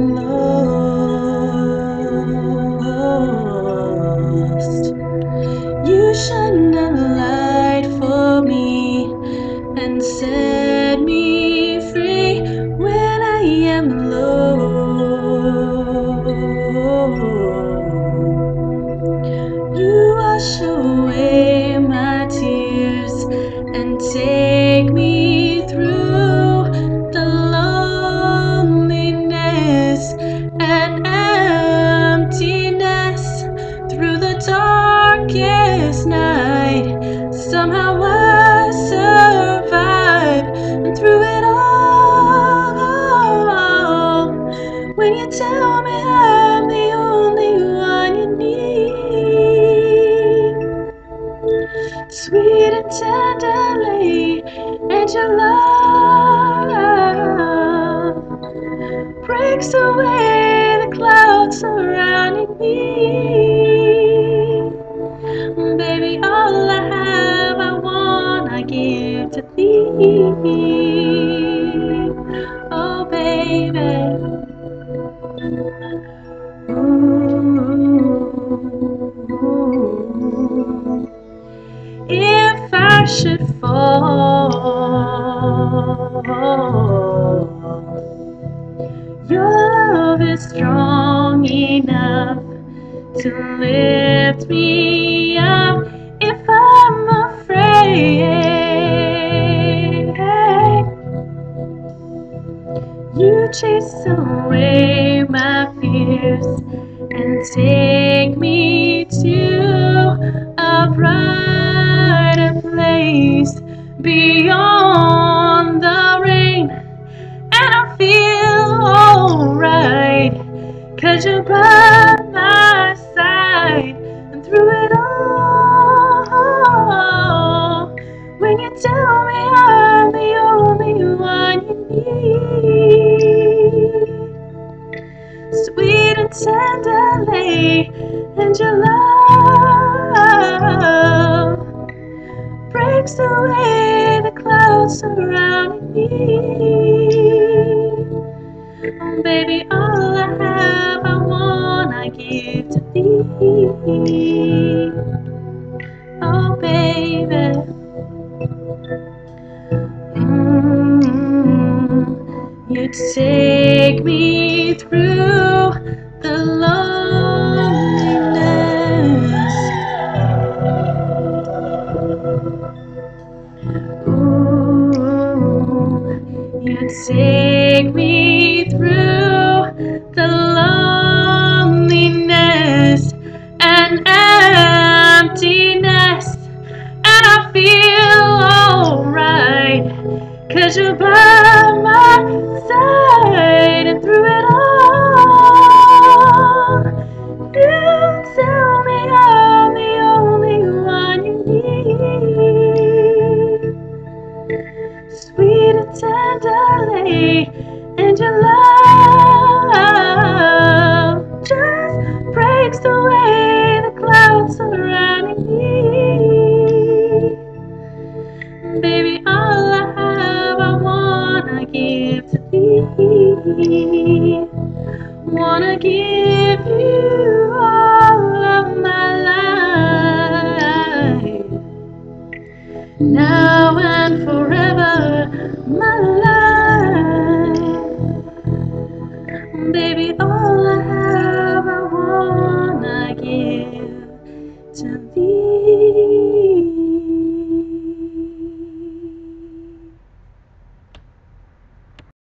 love. Darkest night. Somehow I survive and through it all. When you tell me I'm the only one you need, sweet and tenderly, and your love breaks away Oh, baby. Ooh. If I should fall, your love is strong enough to lift chase away my fears and take me to a brighter place beyond the rain. And I feel alright, cause you're by my side and through it all. When you tell me your love breaks away the clouds surrounding me. Oh, baby, all I have, I wanna give to thee. Oh, baby. Mm, you take me through the You take me through the loneliness and emptiness, and I feel alright, cause you're by my side, and through it all, Baby, all I have, I wanna give to thee. Wanna give you all of my life. Now and forever, my life. Baby, all I have, I wanna give to thee.